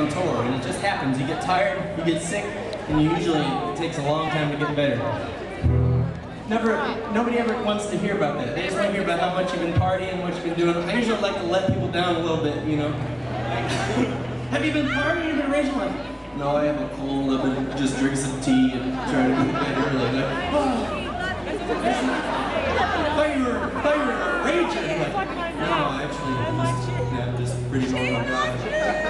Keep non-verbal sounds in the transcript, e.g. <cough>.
on tour, and it just happens. You get tired, you get sick, and you usually it takes a long time to get better. Never, nobody ever wants to hear about that. They just want to hear about how much you've been partying, what you've been doing. I usually like to let people down a little bit, you know. <laughs> Have you been partying? You've been raging no, I have a cold. I've been just drinking some tea and trying to bed early. Like, oh. I <sighs> thought you were, thought you were raging. Like, no, actually, I'm just, yeah, just pretty normal.